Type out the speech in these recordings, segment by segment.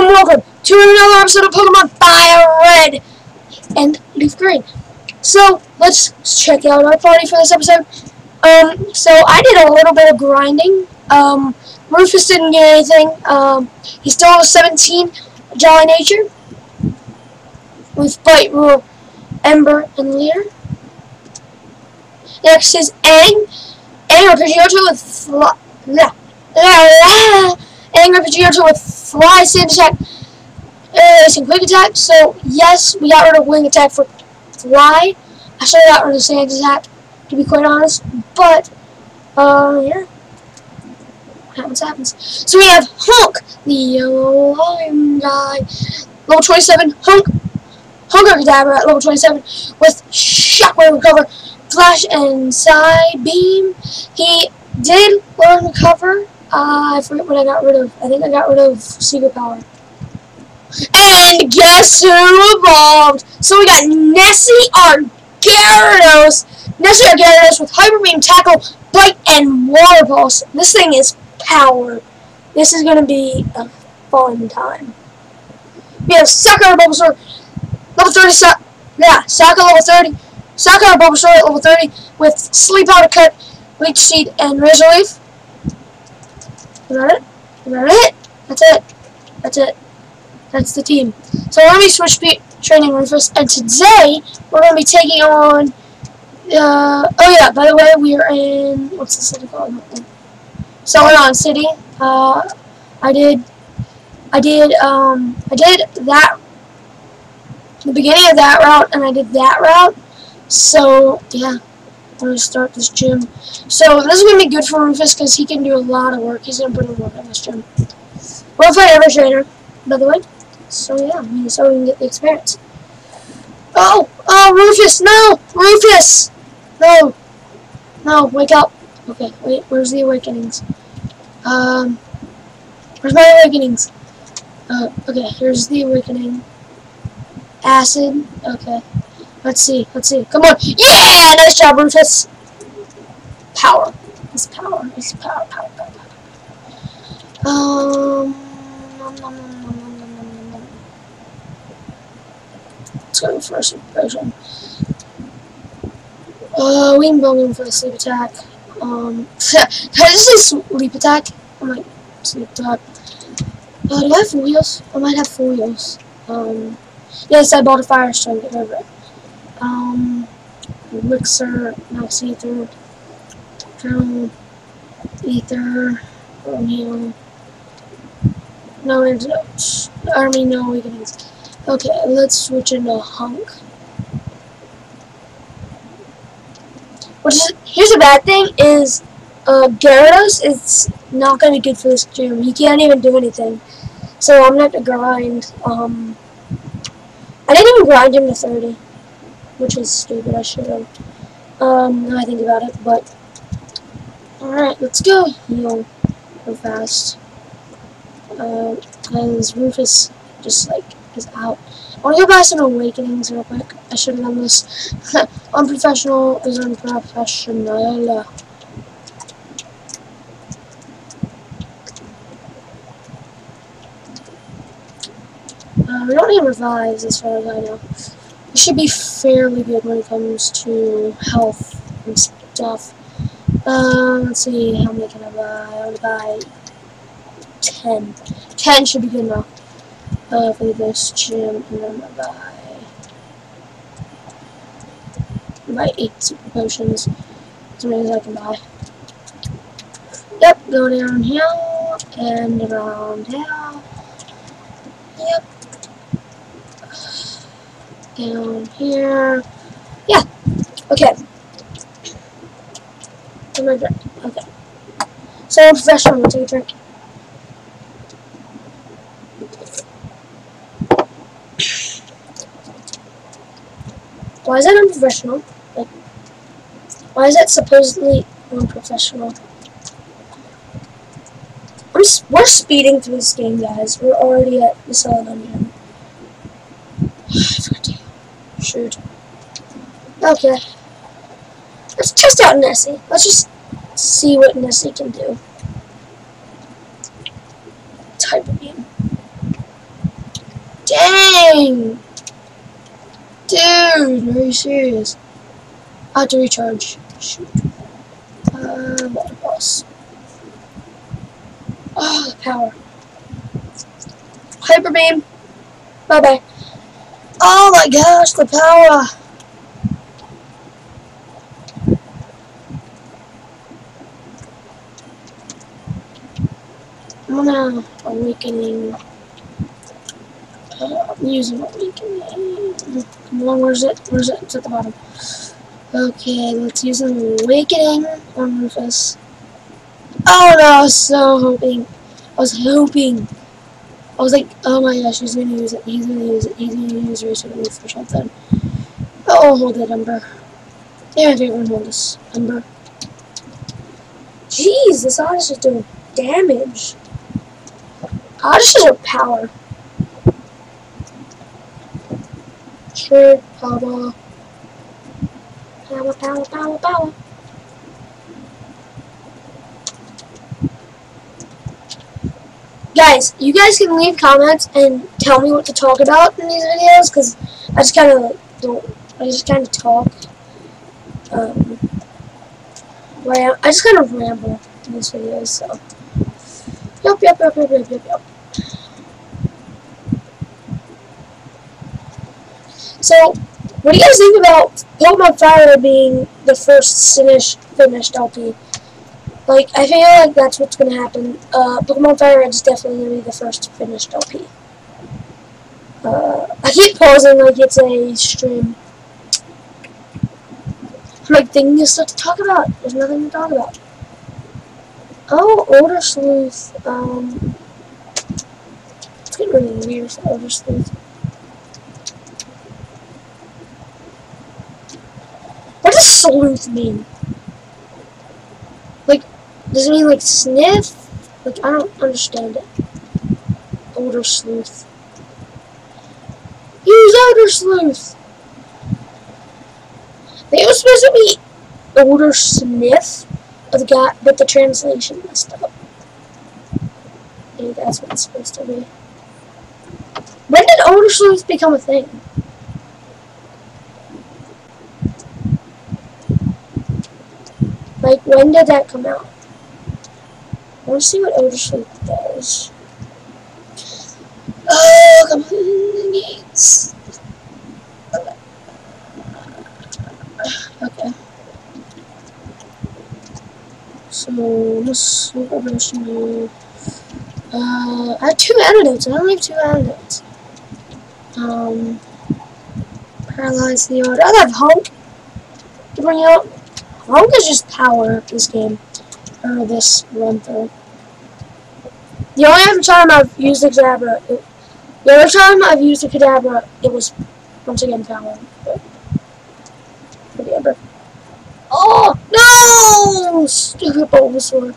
and welcome to another episode of Pokemon Fire Red and Leaf Green. So, let's check out our party for this episode. Um, so I did a little bit of grinding. Um, Rufus didn't get anything. Um, he's still a 17, Jolly Nature, with Bite, Roar, Ember, and Leer. Next is Aang, Aang Pidgeotto with Fly, la, la, Aang Pidgeotto with Fly, Sand Attack, uh, some Quick Attack. So, yes, we got rid of Wing Attack for Fly. I should have got rid of Sand Attack, to be quite honest. But, uh, yeah. What happens, happens. So we have Hulk, the yellow lion guy, level 27, Hulk, Hunger Kadabra at level 27, with Shockwave Recover, Flash, and Psybeam. He did learn Recover. Uh, I forget what I got rid of. I think I got rid of Secret Power. And guess who evolved? So we got Nessie, our. Nessie, our with Hyper Beam, Tackle, Bite, and Water Pulse. This thing is power. This is going to be a fun time. We have Sokka Bulbasaur, level 30, Su yeah, Sokka level 30, Sokka Bulbasaur at level 30 with Sleep Powder Cut, Leech Seed, and Razor Leaf. Is that it? Is that it? That's it. That's it. That's the team. So let me switch training Rufus, and today we're going to be taking on, uh, oh yeah, by the way, we are in, what's the city called? Celadon City. Uh, I did, I did, um, I did that, the beginning of that route, and I did that route. So, yeah, Going to start this gym. So, this is going to be good for Rufus, because he can do a lot of work. He's going to put in work on this gym. We'll fight every trainer, by the way. So, yeah, so we can get the experience. Oh, oh, Rufus, no, Rufus, no, no, wake up. Okay, wait, where's the awakenings? Um, where's my awakenings? Uh, okay, here's the awakening. Acid, okay. Let's see, let's see. Come on. Yeah! Nice job, Rufus. Power. It's power. It's power, power, power, power. Um, nom, nom, nom, Let's go for a super potion. Uh, we can go in for a sleep attack. Um, can I just say sleep attack? I might sleep attack. Uh, do I have wheels? I might have four wheels. Um, yes, I bought a fire. Get over it. Um, elixir, max ether, ether, Romeo. No antidotes. Army, no weakenings. Okay, let's switch into Hulk. Which is, here's a bad thing, is uh, Gyarados is not going to be good for this gym. He can't even do anything. So I'm going to have to grind. Um, I didn't even grind him to 30, which is stupid. I should have. Um, I think about it, but... Alright, let's go heal real fast. Uh, because Rufus just, like, is out. I want to go buy some Awakenings real quick. I should have done this. unprofessional is unprofessional. Uh, we don't need revives as far as I know. We should be fairly good when it comes to health and stuff. Uh, let's see, how many can I buy? I to buy 10. 10 should be good enough uh, for this gym, and then I buy, buy 8 super potions. As many as I can buy. Yep, go down here, and around here. Yep down here. Yeah. Okay. Get my drink. Okay. So fresh one, take a drink. Why is that unprofessional? Like, why is that supposedly unprofessional? We're speeding through this game, guys. We're already at the solid 100. intrude. Okay. Let's test out Nessie. Let's just see what Nessie can do. Type of in. Dang! Dude, are you serious? I have to recharge. Shoot. Uh, water boss. Oh, the power. Hyper beam. Bye bye. Oh my gosh, the power. I'm gonna awakening. Uh, I'm using awakening. Come where's it? Where's it? It's at the bottom. Okay, let's use an awakening on Rufus. Oh no, I was so hoping. I was hoping. I was like, oh my gosh, he's gonna use it, he's gonna use it, he's gonna use Racer Roof or something. Oh, hold it, Ember. Yeah, everyone hold this, Ember. Jeez, this artist is doing damage. Odysseys are power. Sure, power. Power, power, power, power. Guys, you guys can leave comments and tell me what to talk about in these videos, because I just kind of don't, I just kind of talk. Um, I just kind of ramble in these videos, so. Yep, yep, yep, yep, yep, yep, yep. So, what do you guys think about Pokemon Fire being the first finished, finished LP? Like, I feel like that's what's going to happen. Uh, Pokemon Fire Red is definitely going to be the first finished LP. Uh, I keep pausing like it's a stream. Like thinking of stuff to talk about. There's nothing to talk about. Oh, Odor Sleuth. Um, it's getting really weird for Odor Sleuth. What does sleuth mean? Like, does it mean like sniff? Like, I don't understand it. Odor sleuth. Use odor sleuth! They were supposed to be older sniff, but the guy, but the translation messed up. Maybe that's what it's supposed to be. When did odor sleuth become a thing? Like, when did that come out? To see what Odor Sleuth does. Oh, come on, gates. Okay. So, let's see what you Uh, I have two antidotes. I only have two antidotes. Um, paralyze the order. I have Hulk to bring out. Hulk is just power this game. This run through. The only other time I've used the Kadabra, it, the other time I've used the Kadabra, it was once again power. But. Oh, no! Stupid Bulbasaur.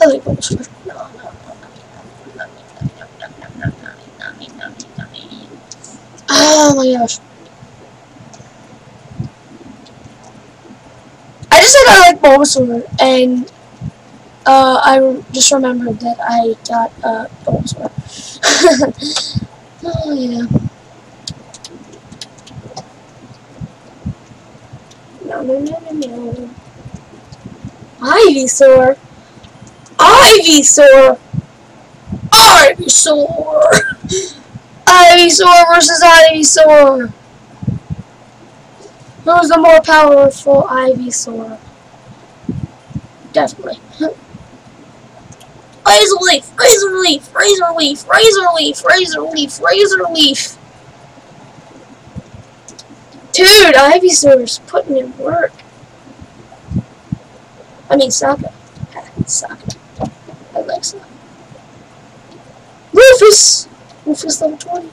I like Bulbasaur. No. Oh my gosh. I just said I like Bulbasaur, and uh, I just remembered that I got uh, Bulbasaur. oh, yeah. No, no, no, no, no. Ivysaur! Ivysaur! Ivysaur! Ivysaur versus Ivysaur! Who's the more powerful Ivysaur? Definitely. Razor Leaf! Razor Leaf! Razor Leaf! Razor Leaf! Razor Leaf! Razor Leaf! Dude, Ivysaur's putting in work. I mean, Sokka. Sokka. I like Sokka. Rufus! Rufus level 20.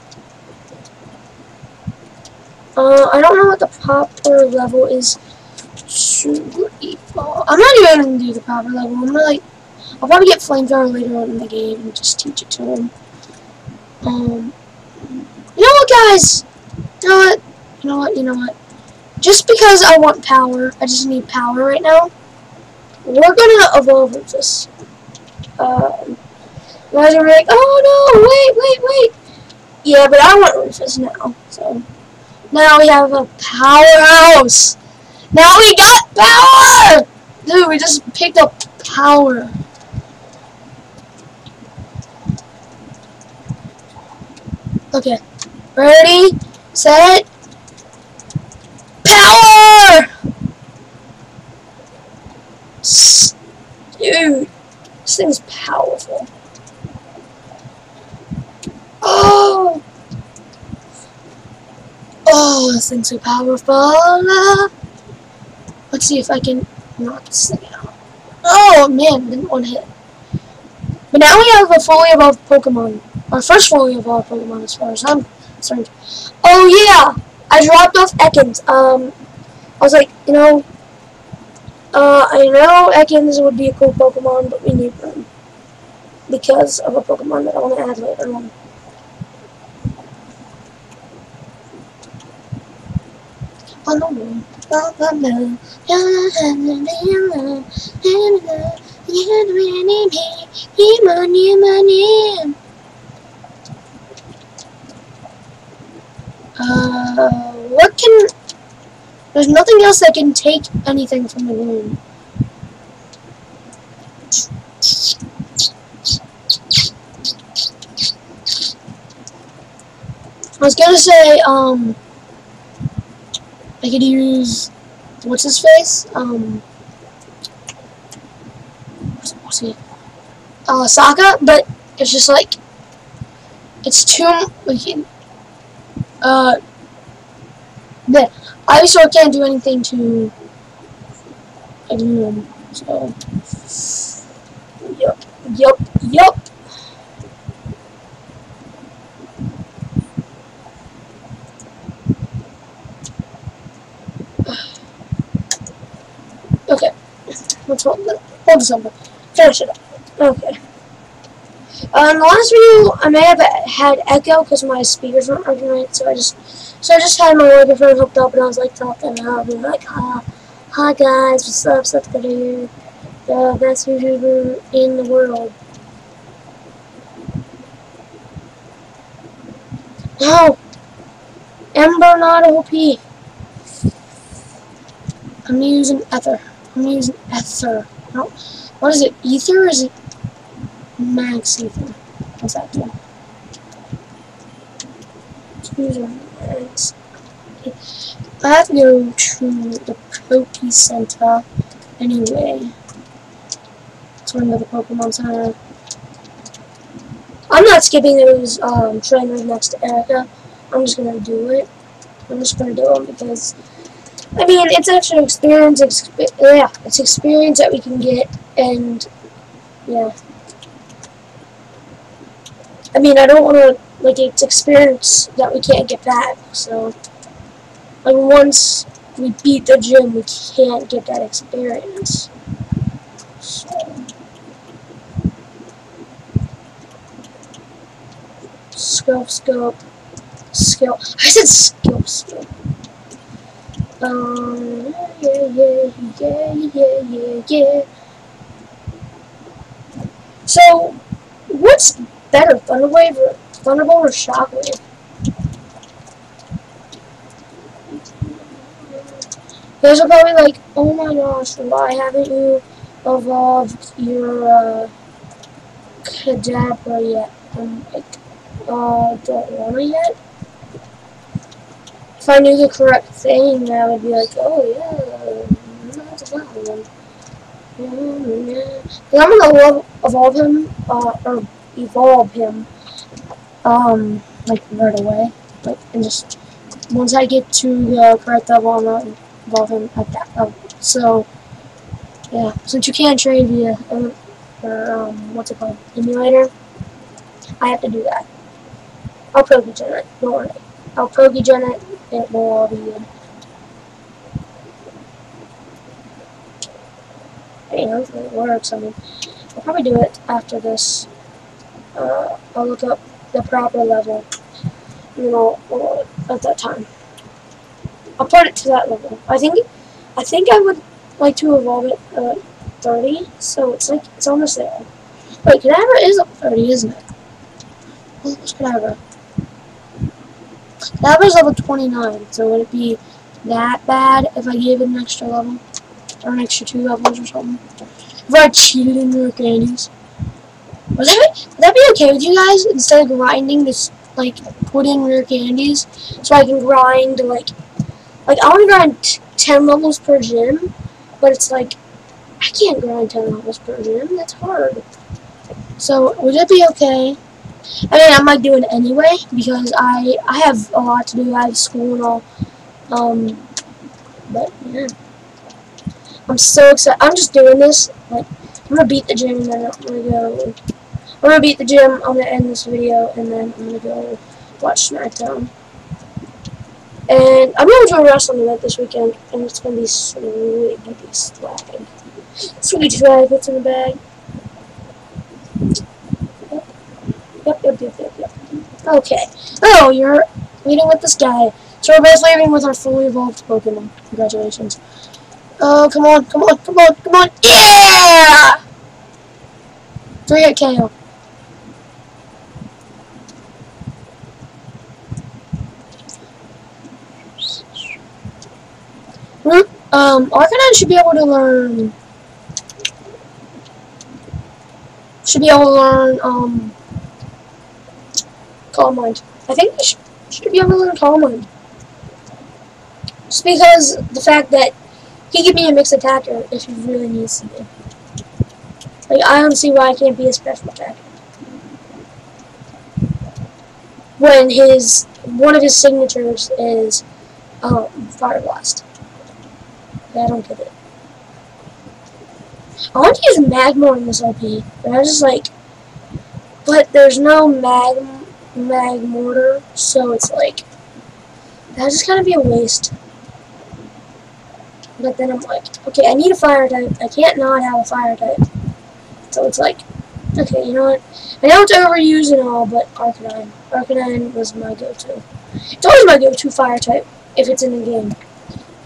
Uh, I don't know what the proper level is. I'm not even gonna do the proper level. I'm gonna like, I'll probably get flamethrower later on in the game and just teach it to him. Um, you know what, guys? You know what? You know what? You know what? Just because I want power, I just need power right now. We're gonna evolve this. Um, you guys are like, oh no, wait, wait, wait. Yeah, but I want Rufus now. So now we have a powerhouse. Now we got power! Dude, we just picked up power. Okay. Ready, set, power! Dude, this thing's powerful. Oh! Oh, this thing's so powerful. Let's see if I can knock this thing out. Oh, man, didn't one hit. But now we have a fully evolved Pokemon. Our first fully evolved Pokemon as far as I'm concerned. Oh, yeah! I dropped off Ekans. Um, I was like, you know, uh, I know Ekans would be a cool Pokemon, but we need them. Because of a Pokemon that I want to add later on. on the. Uh, what can... There's nothing else that can take anything from the room. I was gonna say, um... I could use what's his face? Um, he? Uh, Sokka, but it's just like it's too like uh. But I also can't do anything to him. So, yep, yep, yep. Okay, let's hold, hold over. Finish it up. Okay. Uh, in the last video, I may have had echo because my speakers weren't working right, so I just so I just had my microphone hooked up and I was like talking and like, hi, hi guys, what's up, Seth Cutter here, the best YouTuber in the world. No! Ember not OP. I'm using Ether. I'm using Ether. No, what is it? Ether is it Max Ether? What's that do? I have to go to the Poke Center anyway. It's one of the Pokemon Center. I'm not skipping those um, trainers next to Erika. I'm just gonna do it. I'm just gonna do them because I mean, it's actually experience, exp yeah, it's experience that we can get, and, yeah. I mean, I don't want to, like, it's experience that we can't get back, so, like, once we beat the gym, we can't get that experience. So. Scope, scope, skill. I said skill, skill. Um, yeah, yeah, yeah, yeah, yeah, yeah. So, what's better, Thunderwave or Thunderbolt or Shockwave? You guys are probably like, oh my gosh, why haven't you evolved your uh, Kadabra yet? I'm like, uh, don't want to yet? If I knew the correct thing, I would be like, oh yeah, that's a one. I'm gonna evolve him, uh, or evolve him, um, like right away, like, and just once I get to the correct level, I'm gonna evolve him at that level. So, yeah, since you can't trade via, uh, or, um, what's it called, emulator, I have to do that. I'll Pokegenet, don't worry. I'll Pokegenet it will all be good. Hey, hopefully it works. I mean, I'll probably do it after this. Uh, I'll look up the proper level, you know, at that time. I'll put it to that level. I think, I think I would like to evolve it at 30, so it's like, it's almost there. Wait, Kadabra is up 30, isn't it? What's Kadabra? That was level 29, so would it be that bad if I gave it an extra level? Or an extra two levels or something? If I cheated in rare candies? Would that, would that be okay with you guys? Instead of grinding, this like put in rare candies so I can grind like like I want to grind 10 levels per gym, but it's like I can't grind 10 levels per gym. That's hard. So would it be okay? I mean, I might do it anyway because I I have a lot to do. I have school and all. Um, but yeah, I'm so excited. I'm just doing this. Like, I'm gonna beat the gym and then I'm gonna go. I'm gonna beat the gym. I'm gonna end this video and then I'm gonna go watch SmackDown. And I'm going to a wrestling event this weekend, and it's gonna be sweet, gonna be swag. Sweet swag, what's in the bag? Okay. Oh, you're meeting with this guy. So we're both leaving with our fully evolved Pokemon. Congratulations. Oh, come on, come on, come on, come on. Yeah! Three hit KO. Um, Arcanine should be able to learn... Should be able to learn, um... Calm Mind. I think he should, should be able to learn Calm Mind. Just because the fact that he can be a mixed attacker if he really needs to be. Like, I don't see why I can't be a special attacker. When his, one of his signatures is, um, Fire Blast. Yeah, I don't get it. I want to use Magmar in this LP, but I was just like, but there's no mag, Magmortar, so it's like, that's just gonna be a waste. But then I'm like, okay, I need a fire type. I can't not have a fire type. So it's like, okay, you know what? I know it's overused and all, but Arcanine. Arcanine was my go-to. It's always my go-to fire type if it's in the game.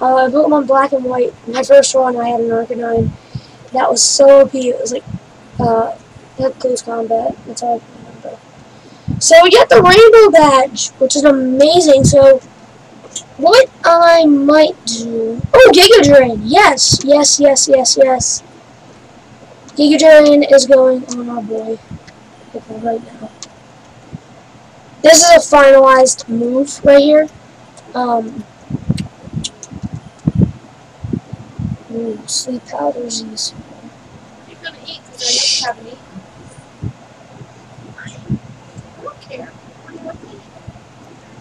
Uh, on Black and White, my first one, I had an Arcanine. That was so OP. It was like, uh, close combat. That's all I. So we get the Rainbow Badge, which is amazing. So, what I might do... Oh, Giga Drain! Yes, yes, yes, yes, yes. Giga Drain is going on our boy right now. This is a finalized move right here. Um, Ooh, sleep powders. You're gonna eat because I don't have any. I don't care. What do you want to eat?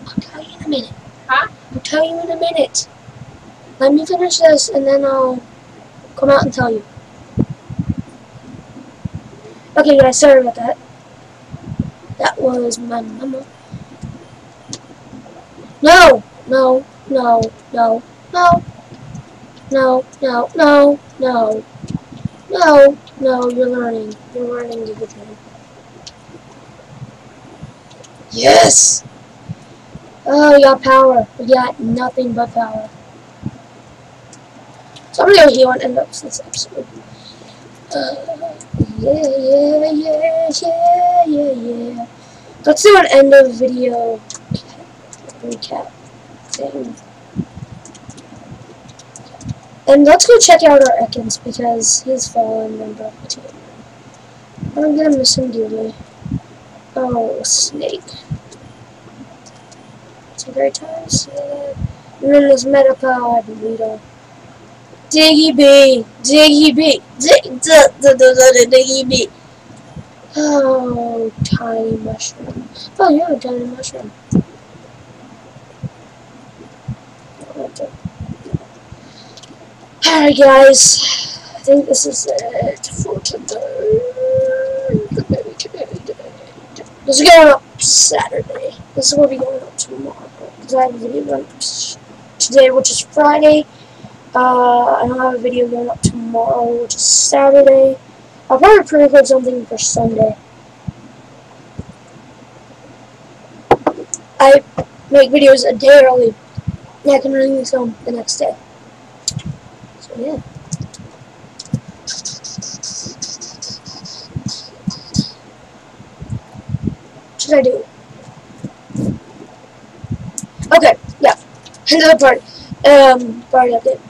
I'll tell you in a minute. Huh? I'll tell you in a minute. Let me finish this and then I'll come out and tell you. Okay guys, sorry about that. That was my mama. No! No, no, no, no. No, no, no, no. No, no, you're learning. You're learning to get Yes! Oh, we got power. We got nothing but power. So I'm gonna go heal and end up this episode. Uh, yeah, yeah, yeah, yeah, yeah, yeah. Let's do an end of video recap thing. And let's go check out our Ekans because he's fallen member of the. I'm gonna miss him dearly. Oh, Snake. A great time to say that. And then there's Metapod, Weedle. Diggy B! Diggy B! Dig, Diggy B! Oh, tiny mushroom. Oh, you're a tiny mushroom. Alright guys, I think this is it for today. This is going up Saturday. This will be going up tomorrow. I have a video going today, which is Friday. Uh, I don't have a video going up tomorrow, which is Saturday. I'll probably pre-record something for Sunday. I make videos a day early. Yeah, I can release them the next day. So yeah. What should I do? Okay, yeah. The party. Um, party update.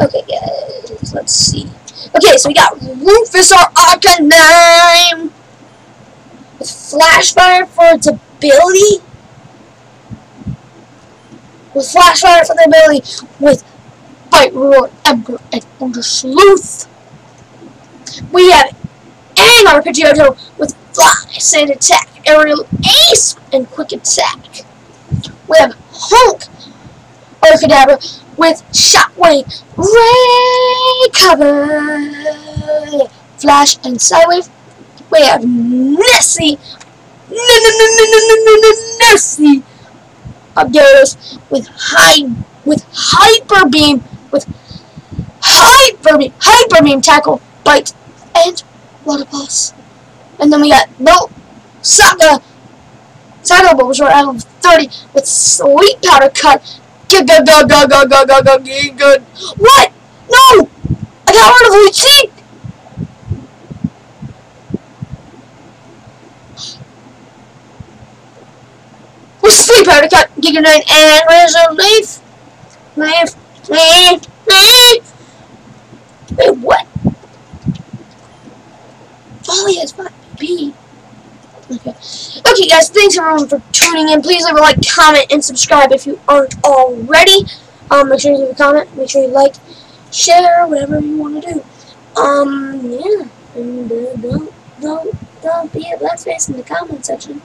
Okay, guys, let's see. Okay, so we got Rufus our Arcanine with Flashfire for its ability. With Flashfire for the ability. With Bite Roar, Ember, and Thunder Sleuth. We have Angar Pidgeotto with Fly, Sand Attack, Aerial Ace, and Quick Attack. We have Hulk our Kadabra with Shockwave, Recover, Flash, and Sidewave. We have Nessie, Nessie Gyarados with high with Hyper Beam with Hyper Beam, Hyper Beam Tackle, Bite, and Water Pulse. And then we got Bolt, Saga, Psycho Bulbasaur at level 30 with Sleep Powder Cut. Get good, go, go, go, go, go, go, get good. What? No! I got rid of Luigi! With Sleep Powder Cut, Giga Drain, and Razor Leaf. Leaf, leaf, leaf. Wait, what? Folly is not B. Okay. Guys, thanks everyone for tuning in. Please leave a like, comment, and subscribe if you aren't already. Um, make sure you leave a comment. Make sure you like, share, whatever you want to do. Um, yeah. And uh, don't, don't, don't be a let's face in the comment section.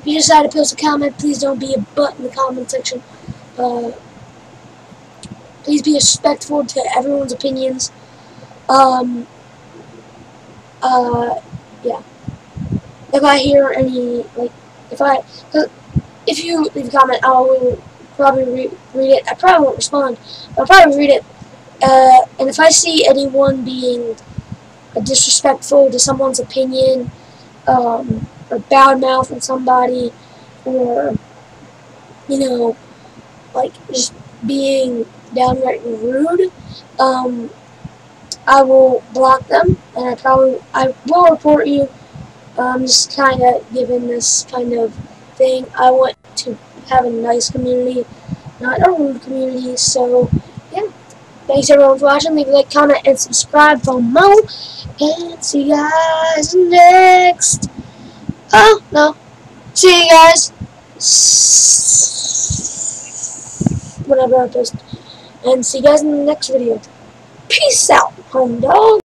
If you decide to post a comment, please don't be a butt in the comment section. Uh, please be respectful to everyone's opinions. Um, uh, yeah if I hear any, like, if I, if you leave a comment, I will probably re read it. I probably won't respond, I'll probably read it. Uh, and if I see anyone being disrespectful to someone's opinion, um, or bad mouthing somebody, or, you know, like, just being downright rude, um, I will block them, and I probably, I will report you I'm just kind of given this kind of thing. I want to have a nice community, not a rude community. So, yeah. Thanks everyone for watching. Leave a like, comment, and subscribe for more. And see you guys next. Oh, no. See you guys. Whenever I post. And see you guys in the next video. Peace out, home dog.